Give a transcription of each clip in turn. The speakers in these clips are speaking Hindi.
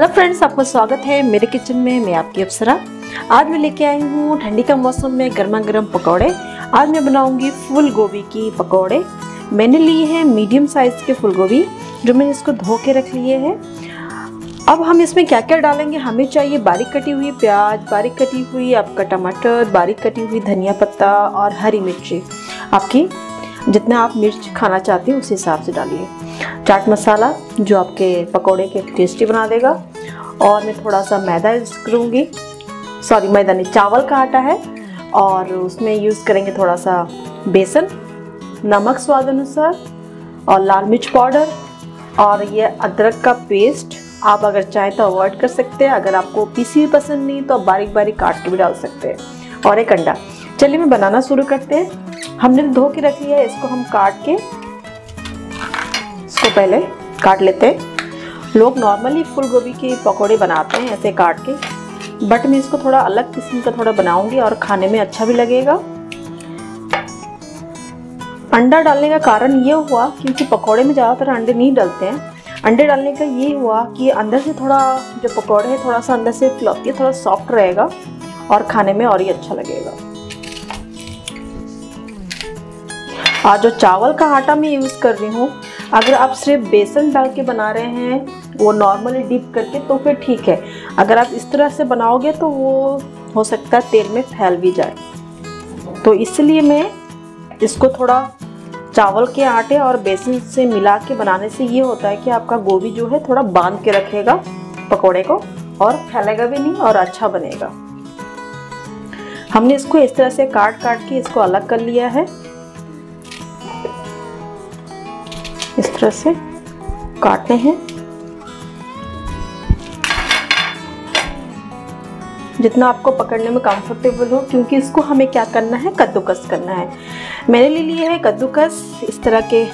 हेलो फ्रेंड्स आपका स्वागत है मेरे किचन में, मैं आपकी अप्सरा। आज मैं लेके आई हूँ ठंडी का मौसम में गर्मा गर्म पकौड़े। आज मैं बनाऊँगी फूल गोभी की पकौड़े। मैंने लिए हैं मीडियम साइज़ के फूल गोभी, जो मैंने इसको धो के रख लिए हैं। अब हम इसमें क्या क्या डालेंगे? हमें चाहिए बारीक कटी हुई प्याज, बारीक कटी हुई आपका टमाटर, बारीक कटी हुई धनिया पत्ता और हरी मिर्ची। आपकी जितना आप मिर्च खाना चाहते हैं उस हिसाब से डालिए। चाट मसाला, जो आपके पकोड़े के टेस्टी बना देगा। और मैं थोड़ा सा मैदा यूज़ करूँगी। सॉरी, मैदा नहीं, चावल का आटा है और उसमें यूज़ करेंगे थोड़ा सा बेसन, नमक स्वाद अनुसार और लाल मिर्च पाउडर और ये अदरक का पेस्ट। आप अगर चाहें तो अवॉइड कर सकते हैं, अगर आपको पीसी भी पसंद नहीं तो आप बारीक बारीक काट के भी डाल सकते हैं। और एक अंडा। चलिए मैं बनाना शुरू करते हैं। हमने धो के रख है, इसको हम काट के, इसको पहले काट लेते हैं। लोग नॉर्मली फूल गोभी के पकौड़े बनाते हैं ऐसे काट के। बट मैं इसको थोड़ा अलग किस्म का थोड़ा बनाऊँगी और खाने में अच्छा भी लगेगा। अंडा डालने का कारण ये हुआ क्योंकि पकौड़े में ज़्यादातर अंडे नहीं डालते हैं। अंडे डालने का ये हुआ कि अंदर से थोड़ा जो पकौड़े है, थोड़ा सा अंदर से फ्लफी थोड़ा सॉफ्ट रहेगा और खाने में और ही अच्छा लगेगा। और जो चावल का आटा मैं यूज़ कर रही हूँ, अगर आप सिर्फ़ बेसन डाल के बना रहे हैं वो नॉर्मली डिप करके तो फिर ठीक है। अगर आप इस तरह से बनाओगे तो वो हो सकता है तेल में फैल भी जाए। तो इसलिए मैं इसको थोड़ा चावल के आटे और बेसन से मिला के बनाने से ये होता है कि आपका गोभी जो है थोड़ा बाँध के रखेगा पकोड़े को और फैलेगा भी नहीं और अच्छा बनेगा। हमने इसको इस तरह से काट काट के इसको अलग कर लिया है। इस तरह से काटने हैं। जितना आपको पकड़ने में कंफर्टेबल हो, क्योंकि इसको हमें क्या करना है? कद्दूकस करना है। मैंने ले लिए है कद्दूकस। इस तरह के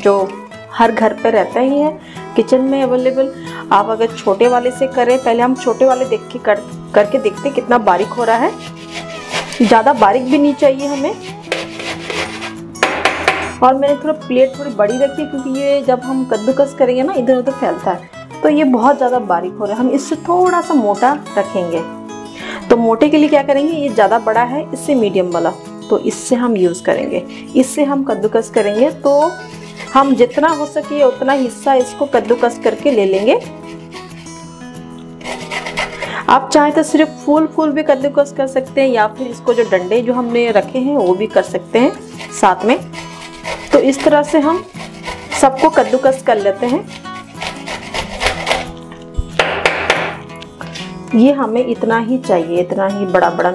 जो हर घर पे रहता ही है किचन में अवेलेबल आप अगर छोटे वाले से करें, पहले हम छोटे वाले देख के कर, करके देखते कितना बारीक हो रहा है। ज़्यादा बारीक भी नहीं चाहिए हमें। और मैंने थोड़ा प्लेट थोड़ी बड़ी रखी क्योंकि ये जब हम कद्दूकस करेंगे ना इधर उधर फैलता है। तो ये बहुत ज़्यादा बारीक हो रहा है। हम इससे थोड़ा सा मोटा रखेंगे। तो मोटे के लिए क्या करेंगे? ये ज़्यादा बड़ा है, इससे मीडियम वाला। तो इससे हम यूज़ करेंगे। इससे हम कद्दूकस करेंगे तो हम जितना हो सके उतना हिस्सा इसको कद्दूकस करके ले लेंगे। आप चाहें तो सिर्फ़ फूल फूल भी कद्दूकस कर सकते हैं, या फिर इसको जो डंडे जो हमने रखे हैं, वो भी कर सकते हैं साथ में। तो इस तरह से हम सबको कद्दूकस कर लेते हैं। ये हमें इतना ही चाहिए, इतना ही बड़ा बड़ा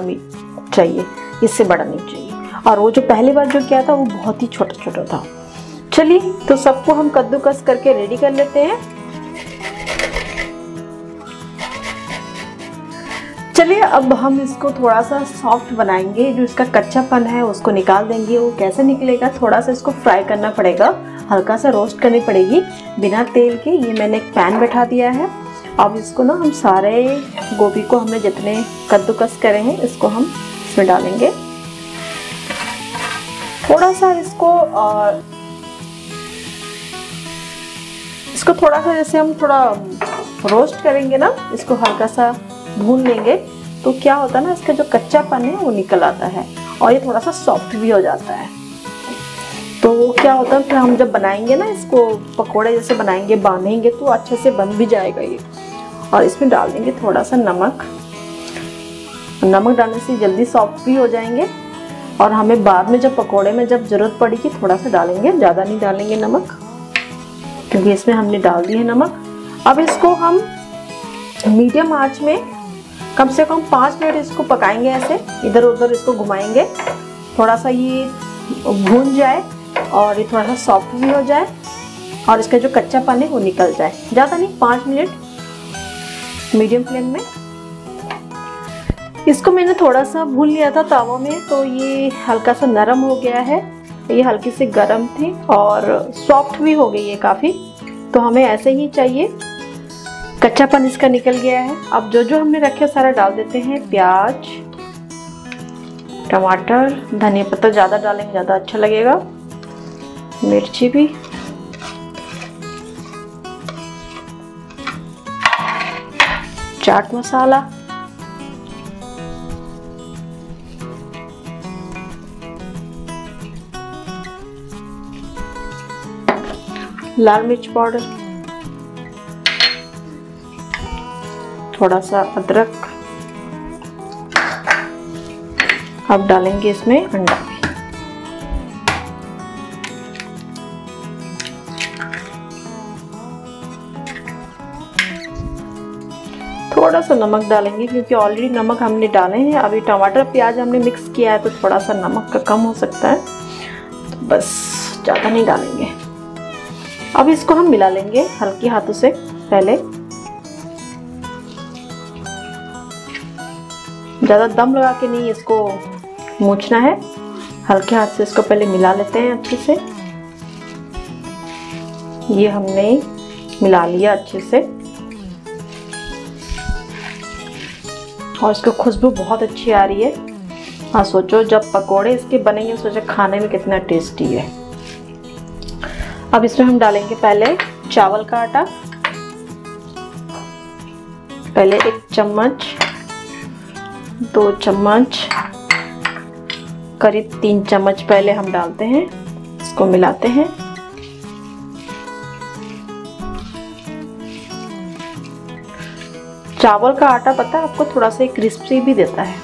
चाहिए, इससे बड़ा नहीं चाहिए। और वो जो पहली बार जो किया था, वो बहुत ही छोटा छोटा था। चलिए तो सबको हम कद्दूकस करके रेडी कर लेते हैं। चलिए, अब हम इसको थोड़ा सा सॉफ्ट बनाएँगे। जो इसका कच्चापन है, उसको निकाल देंगे। वो कैसे निकलेगा थोड़ा सा इसको फ्राई करना पड़ेगा। हल्का सा रोस्ट करनी पड़ेगी। बिना तेल के, ये मैंने एक पैन बैठा दिया है। अब इसको ना हम सारे गोभी को हमने जितने कद्दूकस करे हैं, इसको हम इसमें डालेंगे। थोड़ा सा इसको और इसको थोड़ा सा जैसे हम थोड़ा रोस्ट करेंगे ना, इसको हल्का सा भून लेंगे तो क्या होता है ना, इसका जो कच्चापन है, वो निकल आता है और ये थोड़ा सा सॉफ्ट भी हो जाता है। तो क्या होता है, फिर हम जब बनाएँगे ना इसको, पकोड़े जैसे बनाएँगे, बांधेंगे तो अच्छे से बन भी जाएगा ये। और इसमें डाल देंगे थोड़ा सा नमक। नमक डालने से जल्दी सॉफ्ट भी हो जाएँगे और हमें बाद में जब पकोड़े में जब ज़रूरत पड़ेगी थोड़ा सा डालेंगे, ज़्यादा नहीं डालेंगे नमक, क्योंकि इसमें हमने डाल दिया है नमक। अब इसको हम मीडियम आँच में कम से कम पाँच मिनट इसको पकाएँगे ऐसे इधर उधर इसको घुमाएँगे। थोड़ा सा ये भून जाए और ये थोड़ा सा सॉफ्ट भी हो जाए और इसका जो कच्चा पानी है वो निकल जाए। ज़्यादा नहीं, पाँच मिनट मीडियम फ्लेम में। इसको मैंने थोड़ा सा भून लिया था तावा में तो ये हल्का सा नरम हो गया है। ये हल्की से गर्म थी और सॉफ्ट भी हो गई है काफ़ी। तो हमें ऐसे ही चाहिए। कच्चापन इसका निकल गया है। अब जो जो हमने रखे सारा डाल देते हैं। प्याज, टमाटर, धनिया पत्ता ज़्यादा डालेंगे, ज़्यादा अच्छा लगेगा। मिर्ची भी। चाट मसाला लाल मिर्च पाउडर थोड़ा सा अदरक। अब डालेंगे इसमें अंडा। थोड़ा सा नमक डालेंगे, क्योंकि ऑलरेडी नमक हमने डाले हैं। अभी टमाटर, प्याज हमने मिक्स किया है तो थोड़ा सा नमक का कम हो सकता है। तो बस, ज़्यादा नहीं डालेंगे। अब इसको हम मिला लेंगे हल्के हाथों से, पहले। ज़्यादा दम लगा के नहीं इसको मूछना है। हल्के हाथ से इसको पहले मिला लेते हैं अच्छे से। ये हमने मिला लिया अच्छे से। और इसकी खुशबू बहुत अच्छी आ रही है। हाँ सोचो, जब पकोड़े इसके बनेंगे, सोचो खाने में कितना टेस्टी है। अब इसमें हम डालेंगे पहले चावल का आटा, पहले एक चम्मच, दो चम्मच, करीब तीन चम्मच पहले हम डालते हैं, इसको मिलाते हैं। चावल का आटा पता है आपको थोड़ा सा क्रिस्पी भी देता है।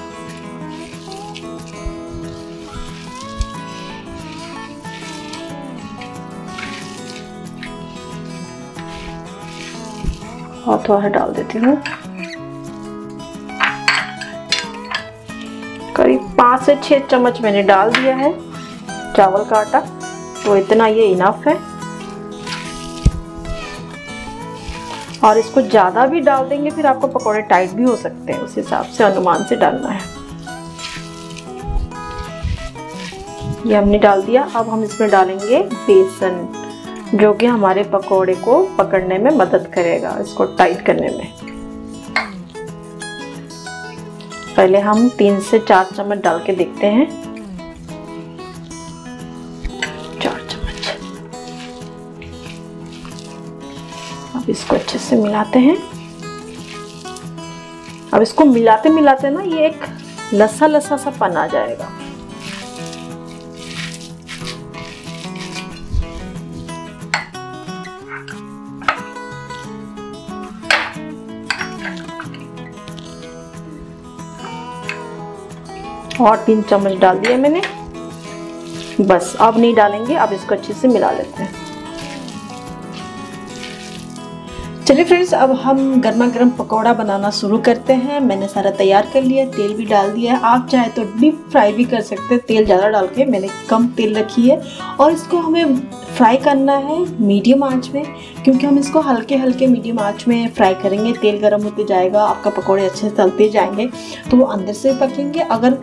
और थोड़ा डाल देती हूँ। करीब पाँच से छः चम्मच मैंने डाल दिया है चावल का आटा। तो इतना ये इनफ है। और इसको ज़्यादा भी डाल देंगे, फिर आपको पकौड़े टाइट भी हो सकते हैं। उस हिसाब से अनुमान से डालना है। ये हमने डाल दिया। अब हम इसमें डालेंगे बेसन, जो कि हमारे पकौड़े को पकड़ने में मदद करेगा, इसको टाइट करने में। पहले हम तीन से चार चम्मच डाल के देखते हैं। अब इसको अच्छे से मिलाते हैं। अब इसको मिलाते मिलाते ना ये एक लसा लसा सा पन आ जाएगा। और तीन चम्मच डाल दिया मैंने। बस, अब नहीं डालेंगे, अब इसको अच्छे से मिला लेते हैं। चलिए फ्रेंड्स अब हम गर्मा गर्म पकौड़ा बनाना शुरू करते हैं। मैंने सारा तैयार कर लिया, तेल भी डाल दिया है। आप चाहे तो डीप फ्राई भी कर सकते हैं, तेल ज़्यादा डाल के। मैंने कम तेल रखी है और इसको हमें फ्राई करना है मीडियम आँच में, क्योंकि हम इसको हल्के हल्के मीडियम आँच में फ्राई करेंगे। तेल गर्म होते जाएगा, आपका पकौड़े अच्छे से तलते जाएँगे तो वो अंदर से पकेंगे। अगर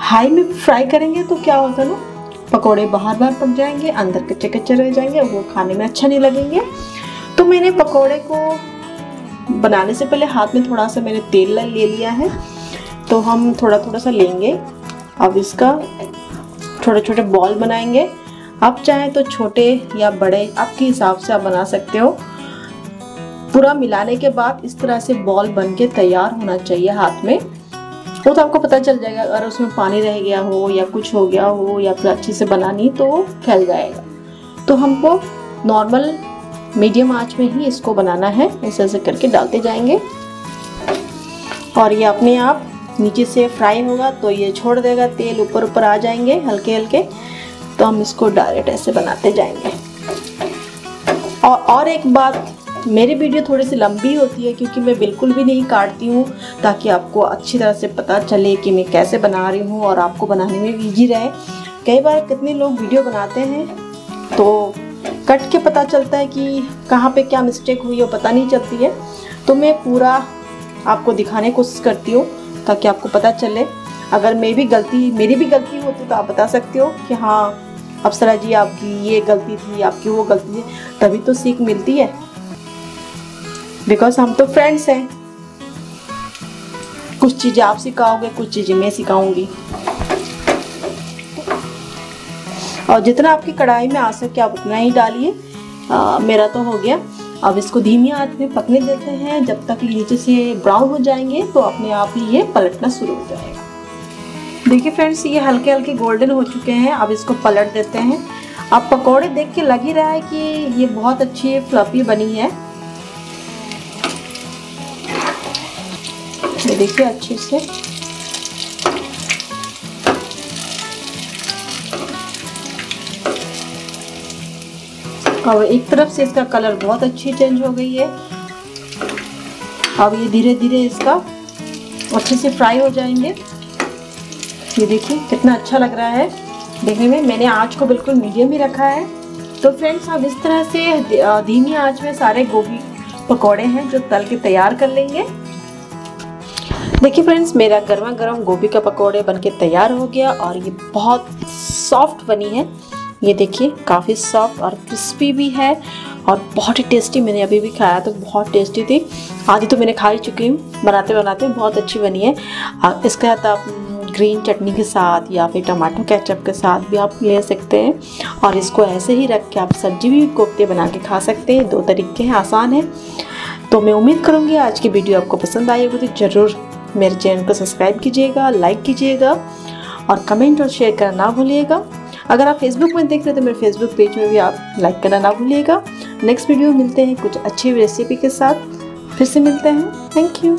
हाई में फ्राई करेंगे तो क्या होता है ना, पकौड़े बाहर बाहर पक जाएँगे, अंदर कच्चे कच्चे रह जाएँगे, वो खाने में अच्छा नहीं लगेंगे। तो मैंने पकोड़े को बनाने से पहले हाथ में थोड़ा सा मैंने तेल ले लिया है। तो हम थोड़ा थोड़ा सा लेंगे। अब इसका छोटे छोटे बॉल बनाएँगे। आप चाहें तो छोटे या बड़े, आपके हिसाब से आप बना सकते हो। पूरा मिलाने के बाद इस तरह से बॉल बन के तैयार होना चाहिए हाथ में। वो तो आपको पता चल जाएगा, अगर उसमें पानी रह गया हो या कुछ हो गया हो या फिर अच्छे से बनानी तो फैल जाएगा। तो हमको नॉर्मल मीडियम आँच में ही इसको बनाना है। ऐसे ऐसे करके डालते जाएँगे। और ये अपने आप नीचे से फ्राई होगा तो ये छोड़ देगा, तेल ऊपर ऊपर आ जाएँगे हल्के हल्के। तो हम इसको डायरेक्ट ऐसे बनाते जाएँगे। और और एक बात, मेरी वीडियो थोड़ी सी लंबी होती है क्योंकि मैं बिल्कुल भी नहीं काटती हूँ ताकि आपको अच्छी तरह से पता चले कि मैं कैसे बना रही हूँ और आपको बनाने में ईजी रहे। कई बार कितने लोग वीडियो बनाते हैं तो कट के पता चलता है कि कहाँ पे क्या मिस्टेक हुई है पता नहीं चलती है। तो मैं पूरा आपको दिखाने की कोशिश करती हूँ ताकि आपको पता चले। अगर मैं भी गलती, मेरी भी गलती होती तो आप बता सकते हो कि हाँ अप्सरा जी आपकी ये गलती थी, आपकी वो गलती थी, तभी तो सीख मिलती है। बिकॉज़ हम तो फ्रेंड्स हैं। कुछ चीज़ें आप सिखाओगे, कुछ चीज़ें मैं सिखाऊँगी। और जितना आपकी कढ़ाई में आ सके आप उतना ही डालिए। मेरा तो हो गया। अब इसको धीमी आँच में पकने देते हैं। जब तक नीचे से ब्राउन हो जाएँगे तो अपने आप ही ये पलटना शुरू हो जाएगा। देखिए फ्रेंड्स ये हल्के हल्के गोल्डन हो चुके हैं। अब इसको पलट देते हैं। अब पकौड़े देख के लग ही रहा है कि ये बहुत अच्छी फ्लफी बनी है। देखिए अच्छे से। और एक तरफ़ से इसका कलर बहुत अच्छी चेंज हो गई है। अब ये धीरे धीरे इसका अच्छे से फ्राई हो जाएँगे। ये देखिए, कितना अच्छा लग रहा है। देखने में मैंने आँच को बिल्कुल मीडियम ही रखा है। तो फ्रेंड्स, अब इस तरह से धीमी आँच में सारे गोभी पकौड़े हैं जो तल के तैयार कर लेंगे। देखिए फ्रेंड्स, मेरा गर्मा गर्म गोभी का पकौड़े बनके तैयार हो गया और ये बहुत सॉफ्ट बनी है। ये देखिए, काफ़ी सॉफ्ट और क्रिस्पी भी है और बहुत ही टेस्टी मैंने अभी भी खाया तो बहुत टेस्टी थी। आधी तो मैंने खा ही चुकी हूँ। बनाते बनाते बहुत अच्छी बनी है। इसके साथ आप ग्रीन चटनी के साथ या फिर टमाटो केचप के साथ भी आप ले सकते हैं। और इसको ऐसे ही रख के आप सब्ज़ी भी कोफ्ते बना के खा सकते हैं। दो तरीके हैं, आसान है। तो मैं उम्मीद करूँगी आज की वीडियो आपको पसंद आई होगी। तो ज़रूर मेरे चैनल को सब्सक्राइब कीजिएगा, लाइक कीजिएगा और कमेंट और शेयर करना ना भूलिएगा। अगर आप फेसबुक में देख रहे हैं तो मेरे फेसबुक पेज में भी आप लाइक करना ना भूलिएगा। नेक्स्ट वीडियो मिलते हैं कुछ अच्छी रेसिपी के साथ। फिर से मिलते हैं। Thank you